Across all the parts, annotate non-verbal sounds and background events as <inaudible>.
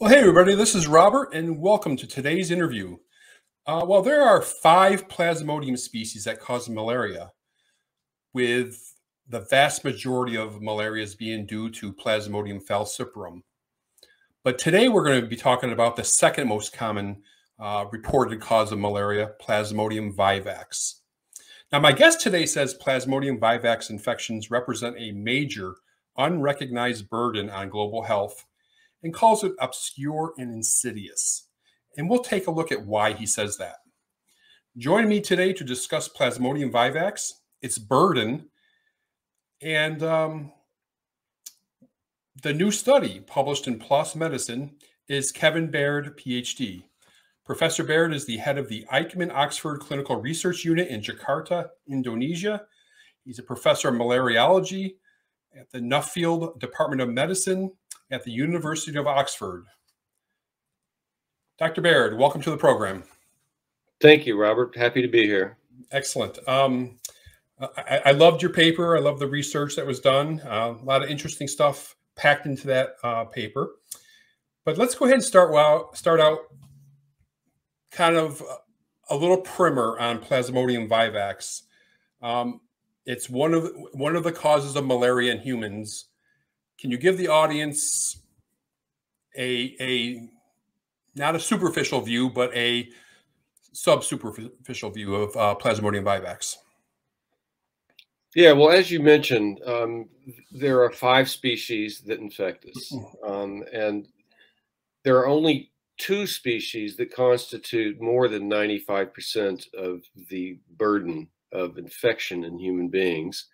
Well, hey, everybody, this is Robert, and welcome to today's interview. Uh, well, there are five Plasmodium species that cause malaria, with the vast majority of malarias being due to Plasmodium falciparum. But today we're going to be talking about the second most common uh, reported cause of malaria, Plasmodium vivax. Now, my guest today says Plasmodium vivax infections represent a major unrecognized burden on global health and calls it obscure and insidious. And we'll take a look at why he says that. Join me today to discuss Plasmodium vivax, its burden, and um, the new study published in PLOS Medicine is Kevin Baird, PhD. Professor Baird is the head of the Eijkman Oxford Clinical Research Unit in Jakarta, Indonesia. He's a professor of malariology at the Nuffield Department of Medicine at the University of Oxford. Dr. Baird, welcome to the program. Thank you, Robert. Happy to be here. Excellent. Um, I, I, loved your paper. I love the research that was done. Uh, a lot of interesting stuff packed into that uh, paper. But let's go ahead and start well, start out kind of a little primer on Plasmodium vivax. Um, it's one of one of the causes of malaria in humans. Can you give the audience a a not a superficial view, but a sub superficial view of uh, Plasmodium vivax? Yeah, well, as you mentioned, um, there are five species that infect us, mm-hmm. um, and there are only two species that constitute more than 95% of the burden of infection in human beings.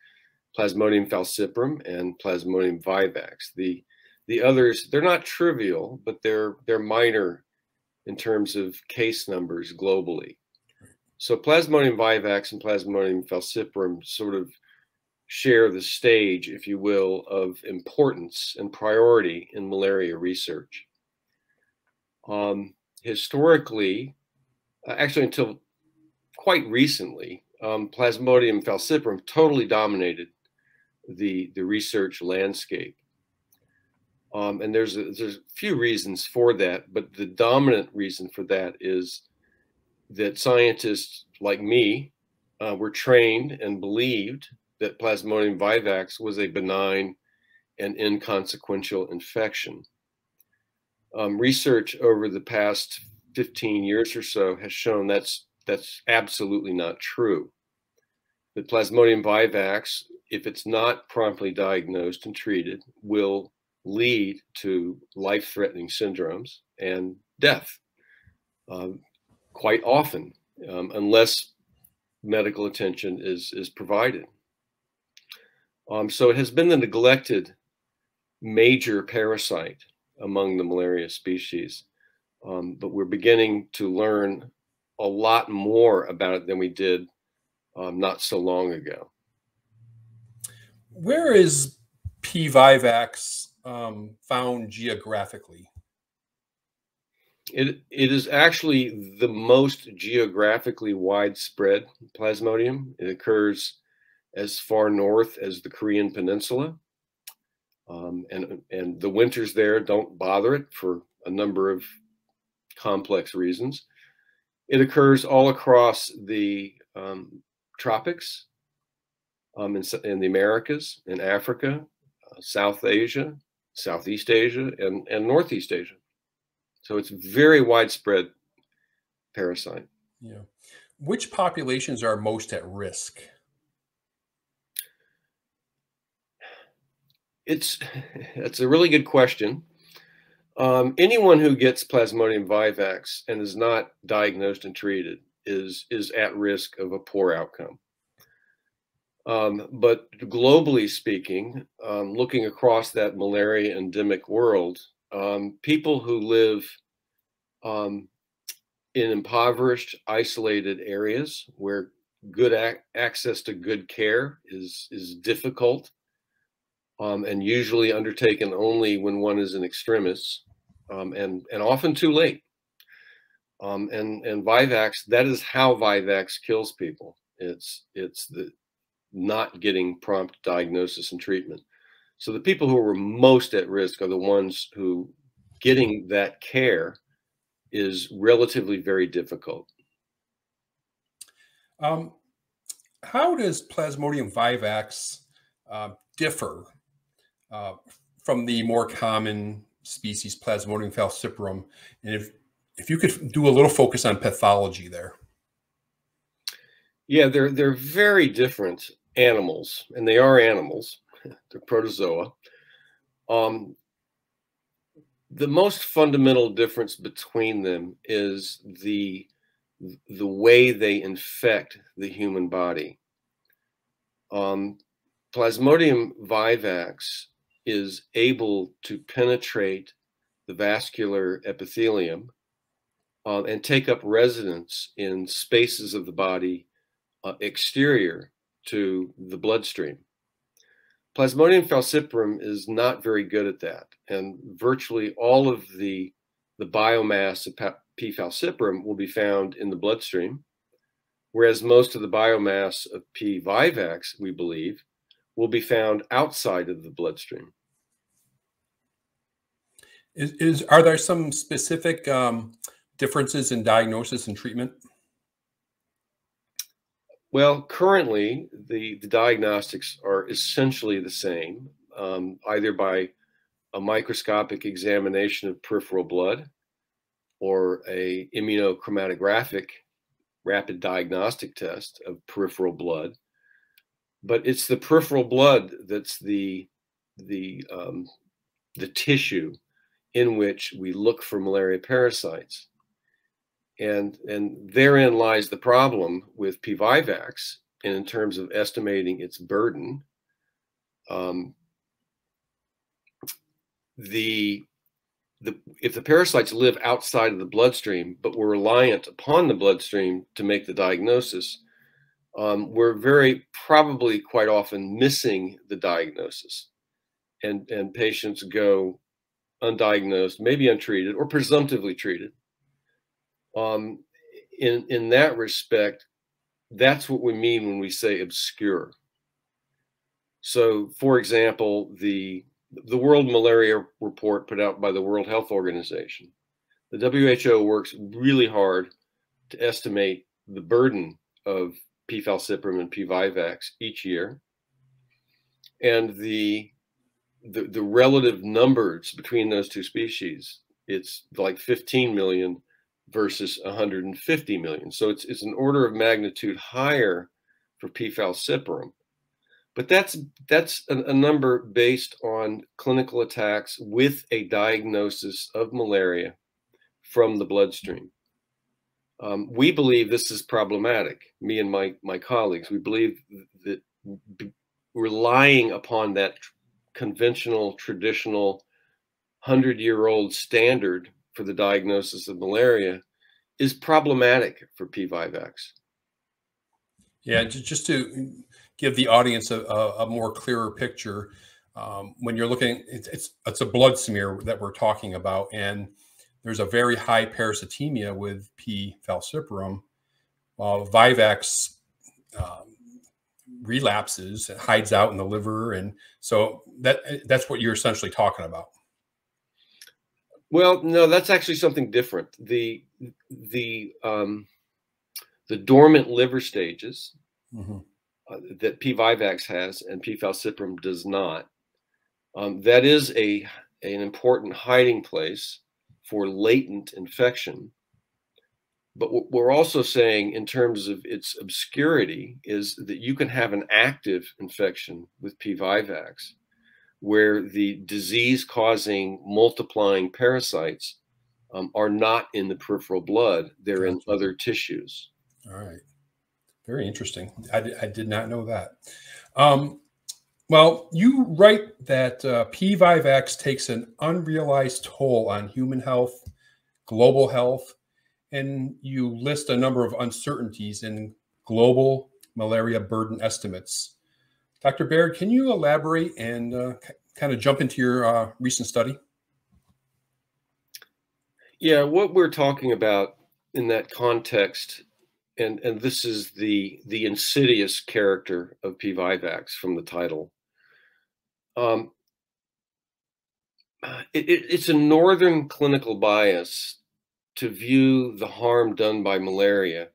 Plasmodium falciparum and Plasmodium vivax. The the others, they're not trivial, but they're they're minor in terms of case numbers globally. So Plasmodium vivax and Plasmodium falciparum sort of share the stage, if you will, of importance and priority in malaria research. Um, historically, uh, actually until quite recently, um, Plasmodium falciparum totally dominated the the research landscape. Um, and there's a, there's a few reasons for that, but the dominant reason for that is that scientists like me uh, were trained and believed that Plasmodium vivax was a benign and inconsequential infection. Um, research over the past 15 years or so has shown that's that's absolutely not true. The Plasmodium vivax if it's not promptly diagnosed and treated, will lead to life threatening syndromes and death um, quite often, um, unless medical attention is, is provided. Um, so it has been the neglected major parasite among the malaria species. Um, but we're beginning to learn a lot more about it than we did um, not so long ago where is P. vivax um, found geographically? It, it is actually the most geographically widespread plasmodium. It occurs as far north as the Korean Peninsula. Um, and, and the winters there don't bother it for a number of complex reasons. It occurs all across the um, tropics um, in, in the Americas, in Africa, uh, South Asia, Southeast Asia, and, and Northeast Asia. So it's very widespread parasite. Yeah. Which populations are most at risk? It's <laughs> it's a really good question. Um, anyone who gets Plasmodium vivax and is not diagnosed and treated is is at risk of a poor outcome. Um, but globally speaking, um, looking across that malaria endemic world, um, people who live um, in impoverished, isolated areas where good ac access to good care is is difficult um, and usually undertaken only when one is an extremist um, and and often too late. and and Vivax, that is how Vivax kills people. It's it's the not getting prompt diagnosis and treatment. So the people who are most at risk are the ones who getting that care is relatively very difficult. Um, how does Plasmodium vivax uh, differ uh, from the more common species, Plasmodium falciparum? And if, if you could do a little focus on pathology there. Yeah, they're, they're very different animals, and they are animals. <laughs> they're protozoa. Um, the most fundamental difference between them is the the way they infect the human body. Um, Plasmodium vivax is able to penetrate the vascular epithelium uh, and take up residence in spaces of the body uh, exterior to the bloodstream. Plasmodium falciparum is not very good at that, and virtually all of the the biomass of P. falciparum will be found in the bloodstream, whereas most of the biomass of P. vivax, we believe, will be found outside of the bloodstream. Is, is are there some specific um, differences in diagnosis and treatment? Well, currently the, the diagnostics are essentially the same, um, either by a microscopic examination of peripheral blood or a immunochromatographic rapid diagnostic test of peripheral blood. But it's the peripheral blood that's the the um, the tissue in which we look for malaria parasites. And, and therein lies the problem with P. vivax and in terms of estimating its burden. Um, the the, if the parasites live outside of the bloodstream, but we're reliant upon the bloodstream to make the diagnosis, um, we're very probably quite often missing the diagnosis. And, and patients go undiagnosed, maybe untreated, or presumptively treated. Um, in, in that respect, that's what we mean when we say obscure. So, for example, the the World Malaria Report put out by the World Health Organization. The WHO works really hard to estimate the burden of P. falciparum and P. vivax each year. And the, the, the relative numbers between those two species, it's like 15 million versus 150 million. So it's, it's an order of magnitude higher for P. falciparum. But that's that's a, a number based on clinical attacks with a diagnosis of malaria from the bloodstream. Um, we believe this is problematic. Me and my my colleagues, we believe that relying upon that conventional, traditional, hundred-year-old standard for the diagnosis of malaria is problematic for P. vivax. Yeah, just to give the audience a, a, more clearer picture. Um, when you're looking, it's, it's, it's a blood smear that we're talking about, and there's a very high parasitemia with P. falciparum, while Vivax um, relapses, hides out in the liver, and so that that's what you're essentially talking about. Well, no, that's actually something different. The the um, the dormant liver stages. Mm-hmm uh, that P. vivax has and P. falciparum does not. Um, that is a an important hiding place for latent infection. But what we're also saying in terms of its obscurity is that you can have an active infection with P. vivax where the disease causing multiplying parasites um, are not in the peripheral blood, they're in other tissues. All right. Very interesting. I, I did not know that. Um, well, you write that uh, P. vivax takes an unrealized toll on human health, global health, and you list a number of uncertainties in global malaria burden estimates. Dr. Baird, can you elaborate and uh, kind of jump into your uh, recent study? Yeah, what we're talking about in that context and and this is the the insidious character of P. vivax from the title. Um, it, it, it's a northern clinical bias to view the harm done by malaria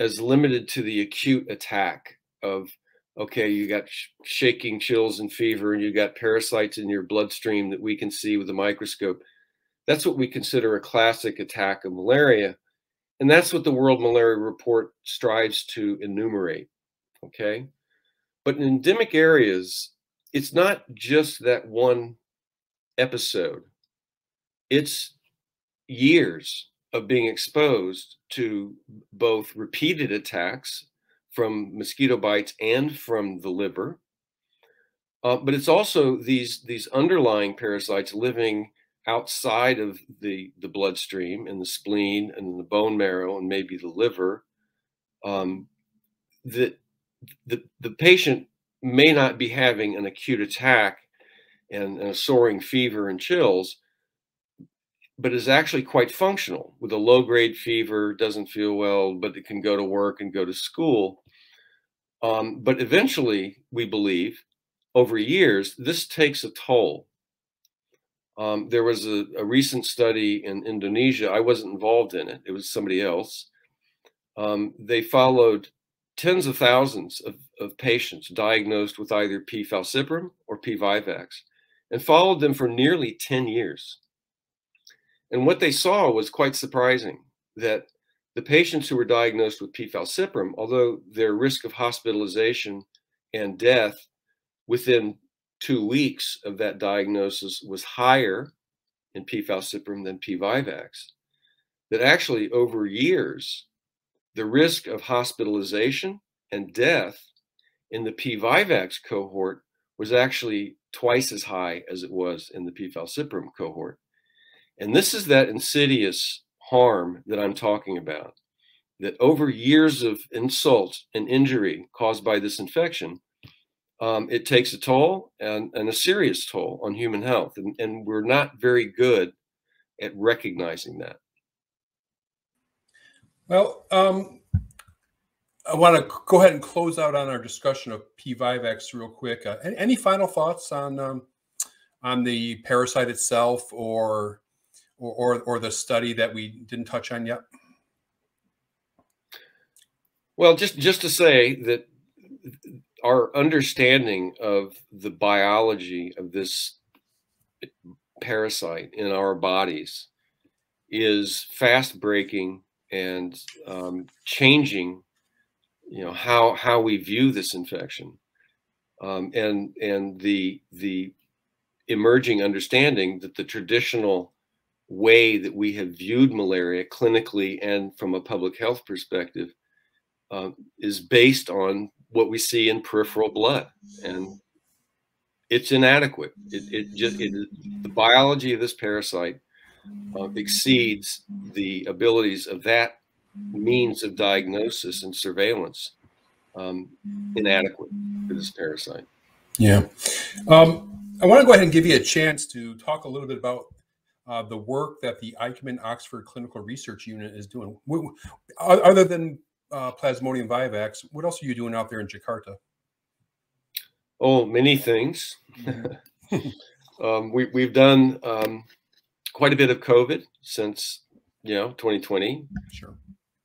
as limited to the acute attack of okay you got sh shaking chills and fever and you got parasites in your bloodstream that we can see with a microscope. That's what we consider a classic attack of malaria and that's what the world malaria report strives to enumerate okay? But in endemic areas it's not just that one episode. It's years of being exposed to both repeated attacks from mosquito bites and from the liver. Uh, but it's also these these underlying parasites living outside of the the bloodstream and the spleen and the bone marrow and maybe the liver. Um, that the the patient may not be having an acute attack and, and a soaring fever and chills, but is actually quite functional with a low grade fever, doesn't feel well, but it can go to work and go to school. Um, but eventually, we believe over years, this takes a toll. Um, there was a, a, recent study in Indonesia. I wasn't involved in it, it was somebody else. Um, they followed tens of thousands of, of, patients diagnosed with either P. falciparum or P. vivax and followed them for nearly 10 years. And what they saw was quite surprising that the patients who were diagnosed with P. falciparum, although their risk of hospitalization and death within two weeks of that diagnosis was higher in P. falciparum than P. vivax, that actually over years, the risk of hospitalization and death in the P. vivax cohort was actually twice as high as it was in the P. falciparum cohort. And this is that insidious harm that I'm talking about. That over years of insult and injury caused by this infection, um, it takes a toll and, and, a serious toll on human health. And, and we're not very good at recognizing that. Well, um, I want to go ahead and close out on our discussion of P. vivax real quick. Uh, any final thoughts on um, on the parasite itself or or, or, or the study that we didn't touch on yet? Well, just just to say that our understanding of the biology of this parasite in our bodies is fast breaking and um, changing you know how how we view this infection um, and and the the emerging understanding that the traditional way that we have viewed malaria clinically and from a public health perspective uh, is based on what we see in peripheral blood. And it's inadequate. It, it just it, the biology of this parasite uh, exceeds the abilities of that means of diagnosis and surveillance um, inadequate for this parasite. Yeah. Um, i want to go ahead and give you a chance to talk a little bit about uh, the work that the Eijkman Oxford Clinical Research Unit is doing. Other than uh, Plasmodium vivax, what else are you doing out there in Jakarta? Oh, many things. Mm-hmm. <laughs> <laughs> um, we, we've done um, quite a bit of COVID since you know 2020. Sure.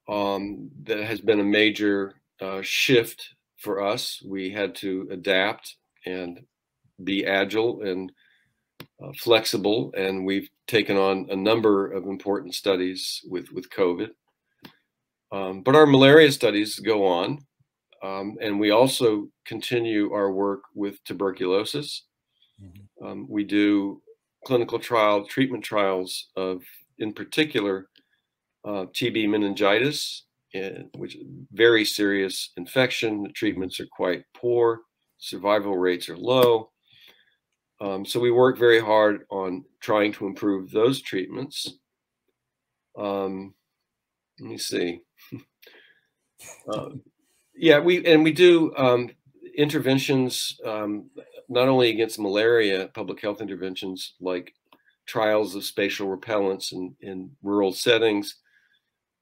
Um, that has been a major uh, shift for us. We had to adapt and be agile and uh, flexible, and we've taken on a number of important studies with with COVID. Um, but our malaria studies go on, um, and we also continue our work with tuberculosis. Mm-hmm. Um, we do clinical trial treatment trials of, in particular, uh, TB meningitis, and, which very serious infection. The treatments are quite poor. Survival rates are low. Um, so we work very hard on trying to improve those treatments. Um, let me see. <laughs> uh, yeah, we and we do um, interventions um, not only against malaria, public health interventions like trials of spatial repellents in, in rural settings,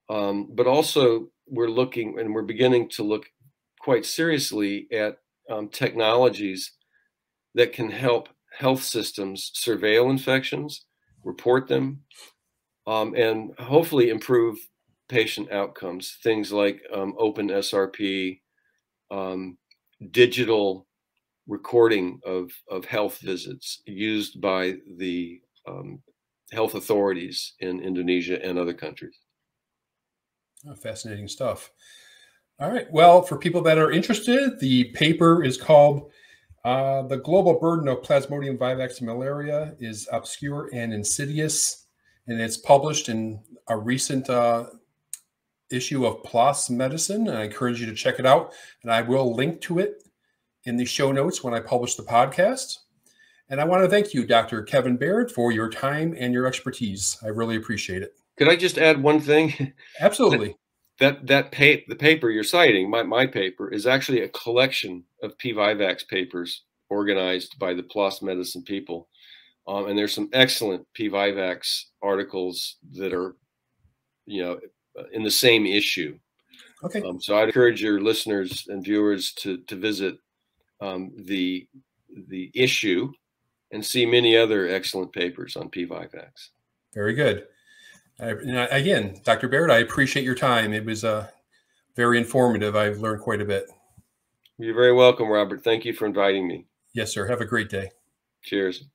um, but also we're looking and we're beginning to look quite seriously at um, technologies that can help health systems surveil infections, report them, um, and hopefully improve patient outcomes. Things like um, open SRP, um, digital recording of, of health visits used by the um, health authorities in Indonesia and other countries. Oh, fascinating stuff. All right. Well, for people that are interested, the paper is called uh, The Global Burden of Plasmodium vivax Malaria is Obscure and Insidious. And it's published in a recent uh, issue of PLOS Medicine. And I encourage you to check it out. And I will link to it in the show notes when I publish the podcast. And I want to thank you, Dr. Kevin Baird, for your time and your expertise. I really appreciate it. Could I just add one thing? <laughs> Absolutely. That that pa- the paper you're citing, my, my paper, is actually a collection of P. vivax papers organized by the PLOS Medicine people. Um, and there's some excellent P. vivax articles that are, you know, in the same issue. Okay. Um, so I'd encourage your listeners and viewers to to visit um, the the issue and see many other excellent papers on P. vivax. Very good. I, again, Dr. Baird, I appreciate your time. It was uh, very informative. I've learned quite a bit. You're very welcome, Robert. Thank you for inviting me. Yes, sir. Have a great day. Cheers.